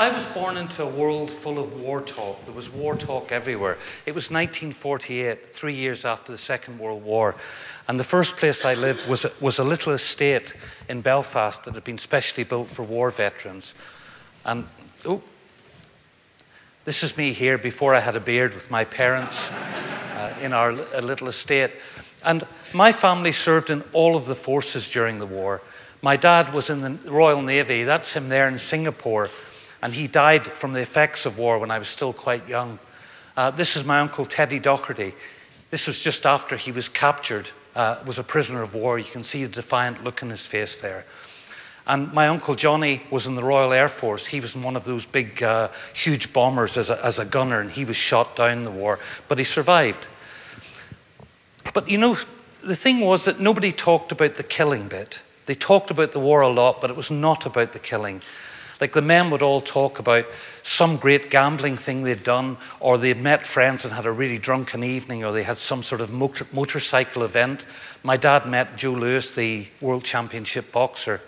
I was born into a world full of war talk. There was war talk everywhere. It was 1948, three years after the Second World War. And the first place I lived was a, was a little estate in Belfast that had been specially built for war veterans. And, oh, this is me here before I had a beard with my parents uh, in our little estate. And my family served in all of the forces during the war. My dad was in the Royal Navy, that's him there in Singapore, and he died from the effects of war when I was still quite young. Uh, this is my uncle Teddy Docherty. This was just after he was captured, uh, was a prisoner of war. You can see the defiant look in his face there. And my uncle Johnny was in the Royal Air Force. He was in one of those big, uh, huge bombers as a, as a gunner, and he was shot down in the war, but he survived. But you know, the thing was that nobody talked about the killing bit. They talked about the war a lot, but it was not about the killing. Like the men would all talk about some great gambling thing they'd done, or they'd met friends and had a really drunken evening, or they had some sort of motor- motorcycle event. My dad met Joe Louis, the world championship boxer.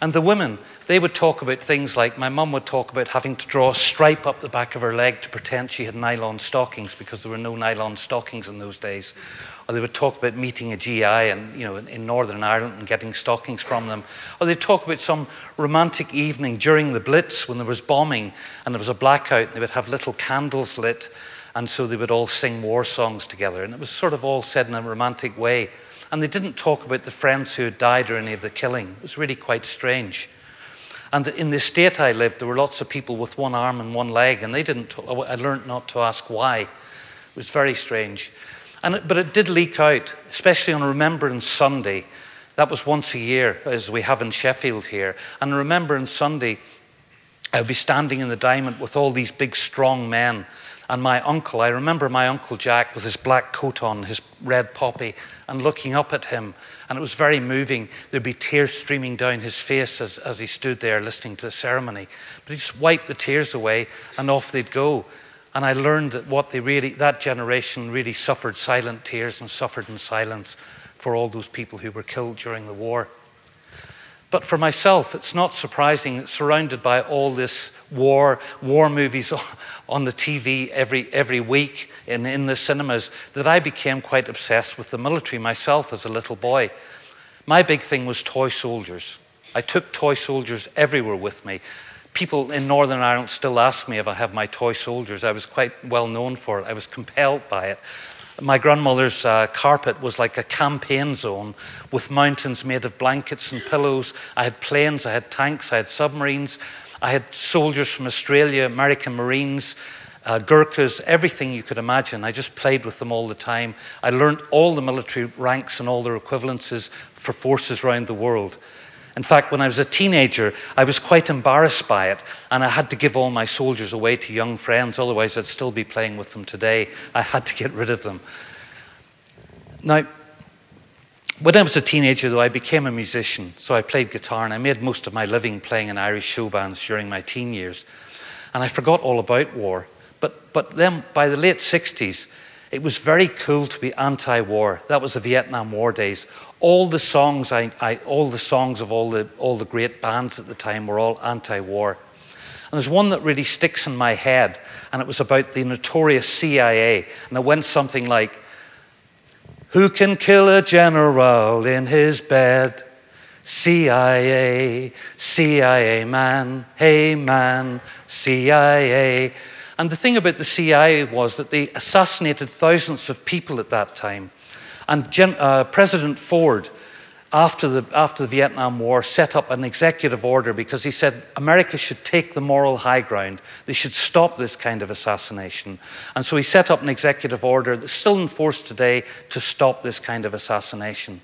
And the women, they would talk about things like my mum would talk about having to draw a stripe up the back of her leg to pretend she had nylon stockings because there were no nylon stockings in those days. Or they would talk about meeting a GI and, you know, in, Northern Ireland and getting stockings from them. Or they'd talk about some romantic evening during the Blitz when there was bombing and there was a blackout. and They would have little candles lit and so they would all sing war songs together. And it was sort of all said in a romantic way. And they didn't talk about the friends who had died or any of the killing. It was really quite strange. And in the state I lived, there were lots of people with one arm and one leg, and they didn't. I learned not to ask why. It was very strange. It, but it did leak out, especially on Remembrance Sunday. That was once a year, as we have in Sheffield here. And Remembrance Sunday, I would be standing in the diamond with all these big, strong men and my uncle, I remember my uncle Jack with his black coat on, his red poppy, and looking up at him. And it was very moving. There'd be tears streaming down his face as, as he stood there listening to the ceremony. But he just wiped the tears away and off they'd go. And I learned that what they really, that generation really suffered silent tears and suffered in silence for all those people who were killed during the war. But for myself, it's not surprising. It's surrounded by all this war, war movies on the TV every, every week and in the cinemas that I became quite obsessed with the military myself as a little boy. My big thing was toy soldiers. I took toy soldiers everywhere with me. People in Northern Ireland still ask me if I have my toy soldiers. I was quite well known for it. I was compelled by it. My grandmother's uh, carpet was like a campaign zone with mountains made of blankets and pillows. I had planes, I had tanks, I had submarines, I had soldiers from Australia, American Marines, uh, Gurkhas, everything you could imagine. I just played with them all the time. I learned all the military ranks and all their equivalences for forces around the world. In fact, when I was a teenager, I was quite embarrassed by it, and I had to give all my soldiers away to young friends, otherwise, I'd still be playing with them today. I had to get rid of them. Now, when I was a teenager, though, I became a musician, so I played guitar, and I made most of my living playing in Irish show bands during my teen years. And I forgot all about war. But, but then, by the late 60s, it was very cool to be anti-war. That was the Vietnam War days. All the songs, I, I, all the songs of all the, all the great bands at the time were all anti-war. And there's one that really sticks in my head, and it was about the notorious CIA. And it went something like, Who can kill a general in his bed? CIA, CIA man, hey man, CIA. And the thing about the CIA was that they assassinated thousands of people at that time. And Gen- uh, President Ford, after the, after the Vietnam War, set up an executive order because he said America should take the moral high ground. They should stop this kind of assassination. And so he set up an executive order that's still in force today to stop this kind of assassination.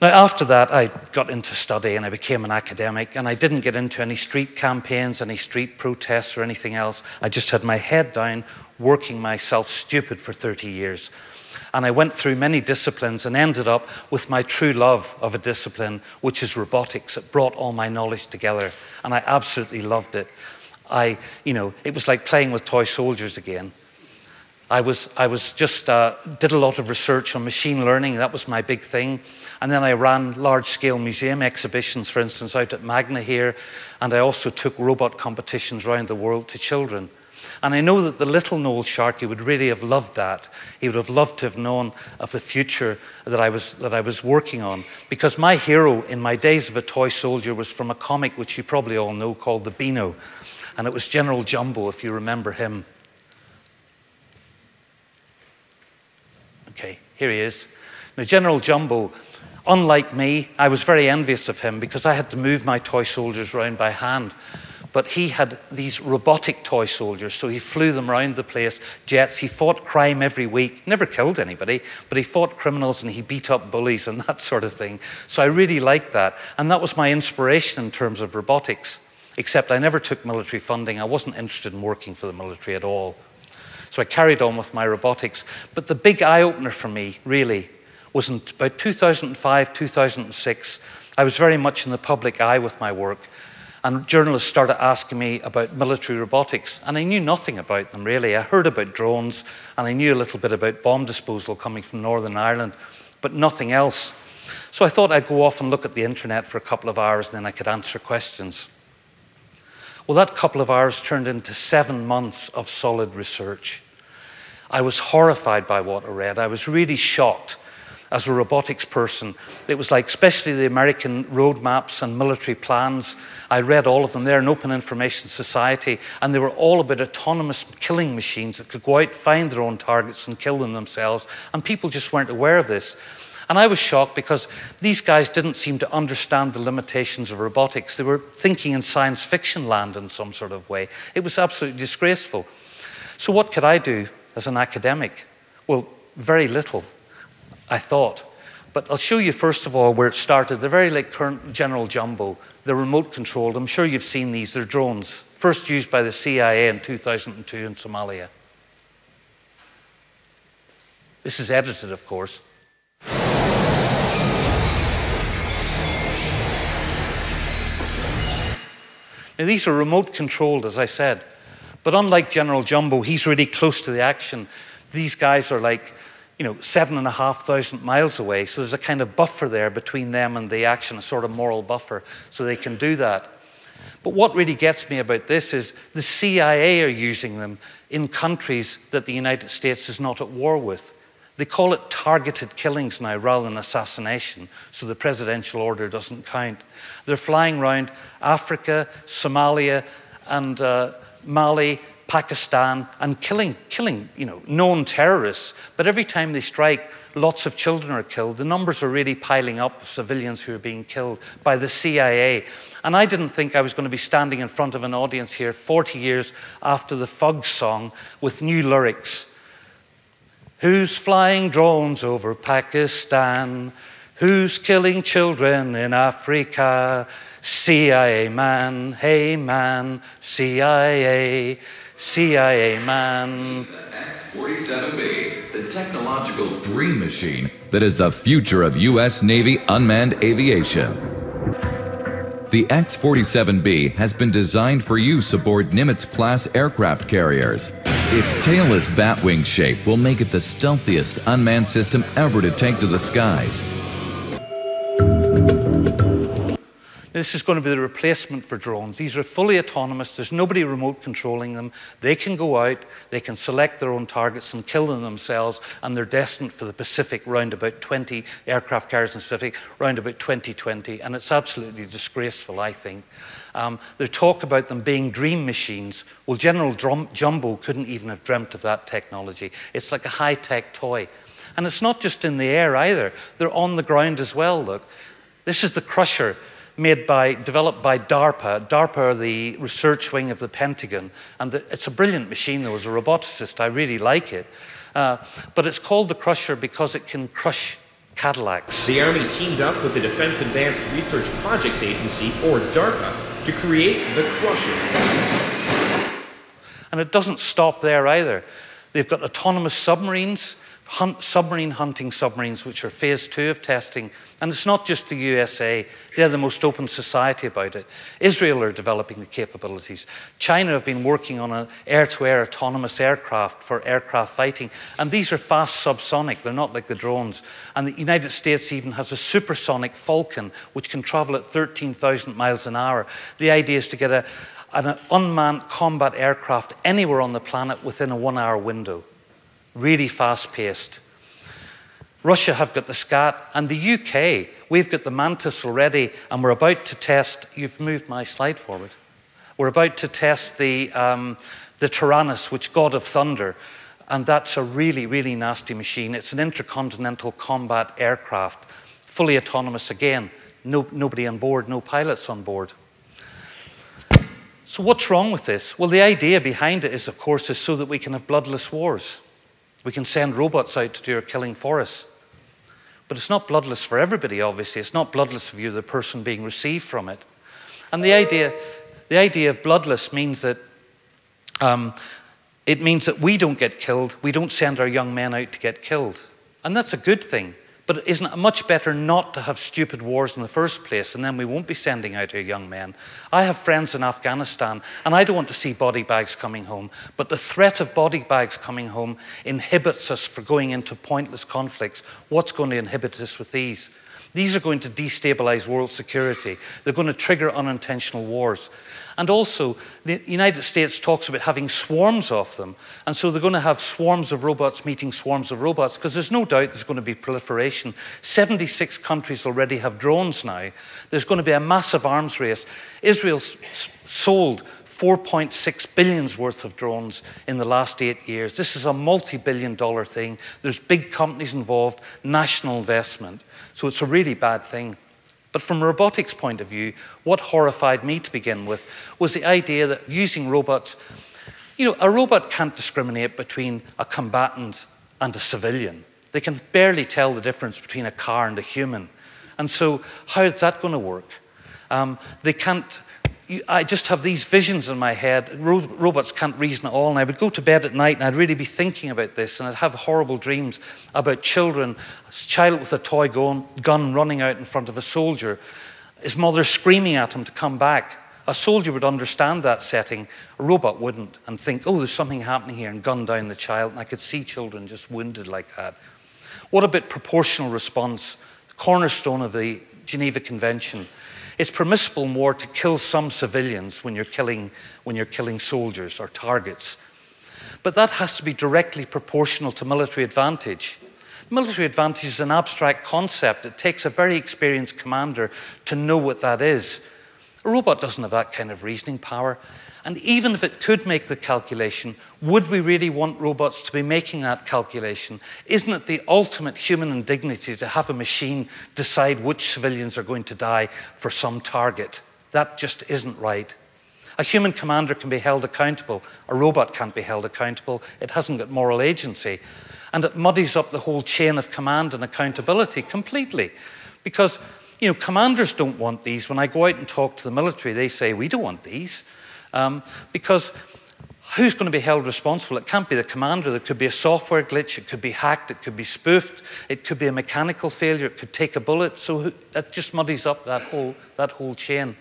Now, after that, I got into study and I became an academic, and I didn't get into any street campaigns, any street protests, or anything else. I just had my head down, working myself stupid for 30 years. And I went through many disciplines and ended up with my true love of a discipline, which is robotics. It brought all my knowledge together, and I absolutely loved it. I, you know, it was like playing with toy soldiers again. I was, I was just uh, did a lot of research on machine learning. That was my big thing. And then I ran large-scale museum exhibitions, for instance, out at Magna here. And I also took robot competitions around the world to children. And I know that the little Noel Sharkey would really have loved that. He would have loved to have known of the future that I was, that I was working on. Because my hero in my days of a toy soldier was from a comic which you probably all know called The Beano. And it was General Jumbo, if you remember him. Okay, here he is. Now, General Jumbo, unlike me, I was very envious of him because I had to move my toy soldiers around by hand. But he had these robotic toy soldiers, so he flew them around the place, jets. He fought crime every week, never killed anybody, but he fought criminals and he beat up bullies and that sort of thing. So I really liked that. And that was my inspiration in terms of robotics, except I never took military funding. I wasn't interested in working for the military at all. So I carried on with my robotics. But the big eye opener for me, really, was in about 2005, 2006. I was very much in the public eye with my work. And journalists started asking me about military robotics, and I knew nothing about them really. I heard about drones, and I knew a little bit about bomb disposal coming from Northern Ireland, but nothing else. So I thought I'd go off and look at the internet for a couple of hours, and then I could answer questions. Well, that couple of hours turned into seven months of solid research. I was horrified by what I read. I was really shocked as a robotics person. It was like, especially the American roadmaps and military plans. I read all of them. They're an open information society, and they were all about autonomous killing machines that could go out, find their own targets, and kill them themselves. And people just weren't aware of this. And I was shocked because these guys didn't seem to understand the limitations of robotics. They were thinking in science fiction land in some sort of way. It was absolutely disgraceful. So, what could I do as an academic? Well, very little. I thought. But I'll show you first of all where it started. They're very like current General Jumbo. They're remote controlled. I'm sure you've seen these. They're drones, first used by the CIA in 2002 in Somalia. This is edited, of course. Now, these are remote controlled, as I said. But unlike General Jumbo, he's really close to the action. These guys are like you know, seven and a half thousand miles away. So there's a kind of buffer there between them and the action, a sort of moral buffer, so they can do that. But what really gets me about this is the CIA are using them in countries that the United States is not at war with. They call it targeted killings now rather than assassination, so the presidential order doesn't count. They're flying around Africa, Somalia, and uh, Mali, Pakistan and killing, killing you know, known terrorists. But every time they strike, lots of children are killed. The numbers are really piling up of civilians who are being killed by the CIA. And I didn't think I was going to be standing in front of an audience here 40 years after the Fug song with new lyrics. Who's flying drones over Pakistan? Who's killing children in Africa? CIA man, hey man, CIA. CIA man. The X-47B, the technological dream machine that is the future of U.S. Navy unmanned aviation. The X-47B has been designed for use aboard Nimitz-class aircraft carriers. Its tailless batwing shape will make it the stealthiest unmanned system ever to take to the skies. This is going to be the replacement for drones. These are fully autonomous. There's nobody remote controlling them. They can go out, they can select their own targets and kill them themselves, and they're destined for the Pacific round about 20 aircraft carriers in the Pacific round about 2020. And it's absolutely disgraceful, I think. Um, talk about them being dream machines. Well, General Drum Jumbo couldn't even have dreamt of that technology. It's like a high tech toy. And it's not just in the air either, they're on the ground as well. Look, this is the Crusher made by, developed by DARPA. DARPA, the research wing of the Pentagon. And the, it's a brilliant machine, though, as a roboticist. I really like it. Uh, but it's called the Crusher because it can crush Cadillacs. The Army teamed up with the Defense Advanced Research Projects Agency, or DARPA, to create the Crusher. And it doesn't stop there either. They've got autonomous submarines hunt, submarine hunting submarines, which are phase two of testing. And it's not just the USA, they're the most open society about it. Israel are developing the capabilities. China have been working on an air to air autonomous aircraft for aircraft fighting. And these are fast subsonic, they're not like the drones. And the United States even has a supersonic Falcon, which can travel at 13,000 miles an hour. The idea is to get a, an unmanned combat aircraft anywhere on the planet within a one hour window really fast paced. Russia have got the SCAT, and the UK, we've got the Mantis already, and we're about to test. You've moved my slide forward. We're about to test the, um, the Taranis, which God of Thunder, and that's a really, really nasty machine. It's an intercontinental combat aircraft, fully autonomous again. No, nobody on board, no pilots on board. So, what's wrong with this? Well, the idea behind it is, of course, is so that we can have bloodless wars. We can send robots out to do our killing for us. But it's not bloodless for everybody, obviously. It's not bloodless for you, the person being received from it. And the idea, the idea of bloodless means that um, it means that we don't get killed. We don't send our young men out to get killed. And that's a good thing. But isn't it much better not to have stupid wars in the first place, and then we won't be sending out our young men? I have friends in Afghanistan, and I don't want to see body bags coming home, but the threat of body bags coming home inhibits us from going into pointless conflicts. What's going to inhibit us with these? These are going to destabilize world security. They're going to trigger unintentional wars. And also, the United States talks about having swarms of them. And so they're going to have swarms of robots meeting swarms of robots, because there's no doubt there's going to be proliferation. 76 countries already have drones now. There's going to be a massive arms race. Israel's sold 4.6 billions worth of drones in the last eight years. This is a multi billion dollar thing. There's big companies involved, national investment. So it's a really bad thing. But from a robotics point of view, what horrified me to begin with was the idea that using robots, you know, a robot can't discriminate between a combatant and a civilian. They can barely tell the difference between a car and a human. And so, how is that going to work? Um, they can't I just have these visions in my head. robots can't reason at all. And I would go to bed at night and I'd really be thinking about this. And I'd have horrible dreams about children, a child with a toy gun running out in front of a soldier, his mother screaming at him to come back. A soldier would understand that setting. A robot wouldn't and think, oh, there's something happening here, and gun down the child. And I could see children just wounded like that. What about proportional response? The cornerstone of the Geneva Convention. It's permissible more to kill some civilians when you're killing, when you're killing soldiers or targets. But that has to be directly proportional to military advantage. Military advantage is an abstract concept. It takes a very experienced commander to know what that is. A robot doesn't have that kind of reasoning power. And even if it could make the calculation, would we really want robots to be making that calculation? Isn't it the ultimate human indignity to have a machine decide which civilians are going to die for some target? That just isn't right. A human commander can be held accountable. A robot can't be held accountable. It hasn't got moral agency. And it muddies up the whole chain of command and accountability completely. Because, you know, commanders don't want these. When I go out and talk to the military, they say, we don't want these. Um, because who's going to be held responsible? It can't be the commander. There could be a software glitch, it could be hacked, it could be spoofed, it could be a mechanical failure, it could take a bullet. So that just muddies up that whole, that whole chain.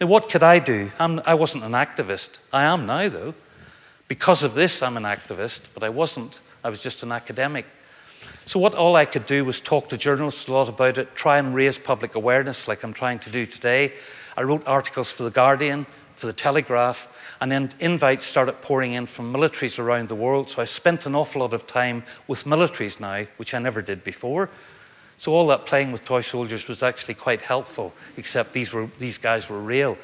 Now, what could I do? I'm, I wasn't an activist. I am now, though. Because of this, I'm an activist, but I wasn't. I was just an academic. So, what all I could do was talk to journalists a lot about it, try and raise public awareness like I'm trying to do today. I wrote articles for The Guardian, for the Telegraph, and then invites started pouring in from militaries around the world. So I spent an awful lot of time with militaries now, which I never did before. So all that playing with toy soldiers was actually quite helpful, except these, were, these guys were real.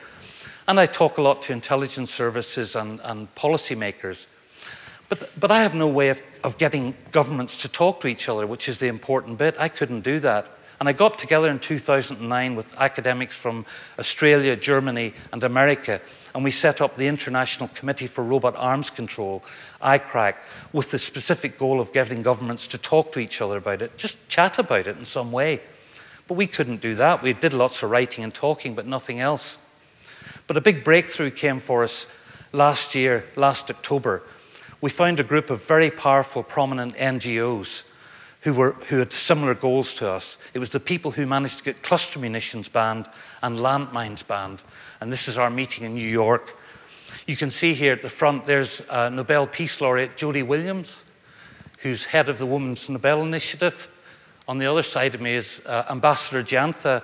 And I talk a lot to intelligence services and, and policymakers. But, but I have no way of, of getting governments to talk to each other, which is the important bit. I couldn't do that. And I got together in 2009 with academics from Australia, Germany, and America, and we set up the International Committee for Robot Arms Control, ICRAC, with the specific goal of getting governments to talk to each other about it, just chat about it in some way. But we couldn't do that. We did lots of writing and talking, but nothing else. But a big breakthrough came for us last year, last October, we found a group of very powerful, prominent NGOs who, were, who had similar goals to us. It was the people who managed to get cluster munitions banned and landmines banned. And this is our meeting in New York. You can see here at the front, there's uh, Nobel Peace Laureate Jody Williams, who's head of the Women's Nobel Initiative. On the other side of me is uh, Ambassador Jayantha,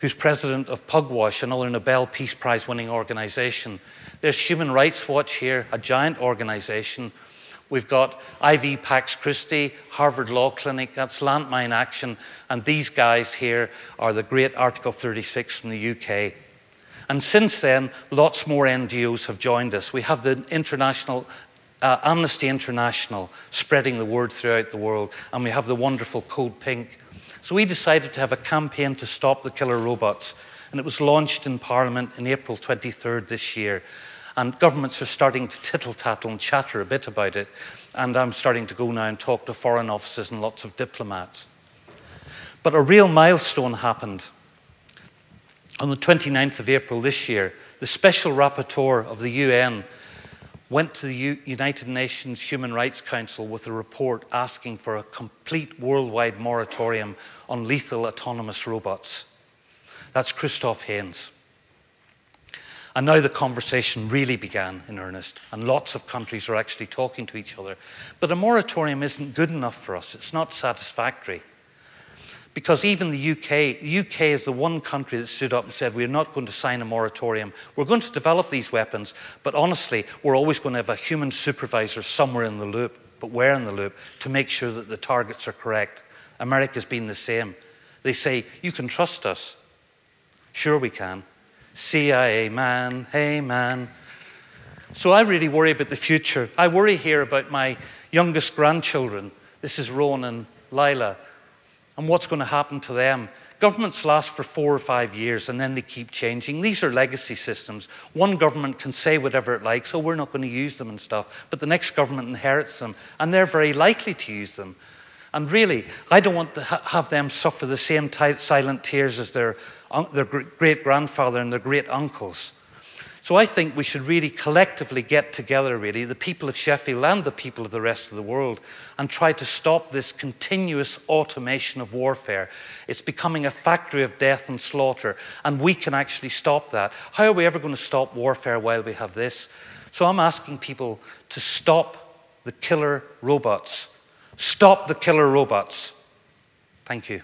who's president of Pugwash, another Nobel Peace Prize winning organization. There's Human Rights Watch here, a giant organization We've got IKV Pax Christi, Harvard Law Clinic, that's Landmine Action, and these guys here are the great Article 36 from the UK. And since then, lots more NGOs have joined us. We have the International uh, Amnesty International spreading the word throughout the world, and we have the wonderful Code Pink. So we decided to have a campaign to stop the killer robots, and it was launched in Parliament in April 23rd this year. And governments are starting to tittle tattle and chatter a bit about it. And I'm starting to go now and talk to foreign offices and lots of diplomats. But a real milestone happened. On the 29th of April this year, the Special Rapporteur of the UN went to the U United Nations Human Rights Council with a report asking for a complete worldwide moratorium on lethal autonomous robots. That's Christof Heyns. And now the conversation really began in earnest, and lots of countries are actually talking to each other. But a moratorium isn't good enough for us, it's not satisfactory. Because even the UK, the UK is the one country that stood up and said, We're not going to sign a moratorium. We're going to develop these weapons, but honestly, we're always going to have a human supervisor somewhere in the loop, but where in the loop, to make sure that the targets are correct. America's been the same. They say, You can trust us. Sure, we can. CIA man, hey man. So I really worry about the future. I worry here about my youngest grandchildren. This is Rowan and Lila. And what's going to happen to them? Governments last for four or five years and then they keep changing. These are legacy systems. One government can say whatever it likes, oh, we're not going to use them and stuff, but the next government inherits them and they're very likely to use them. And really, I don't want to ha have them suffer the same silent tears as their, their great grandfather and their great uncles. So I think we should really collectively get together, really, the people of Sheffield and the people of the rest of the world, and try to stop this continuous automation of warfare. It's becoming a factory of death and slaughter, and we can actually stop that. How are we ever going to stop warfare while we have this? So I'm asking people to stop the killer robots Stop the killer robots. Thank you.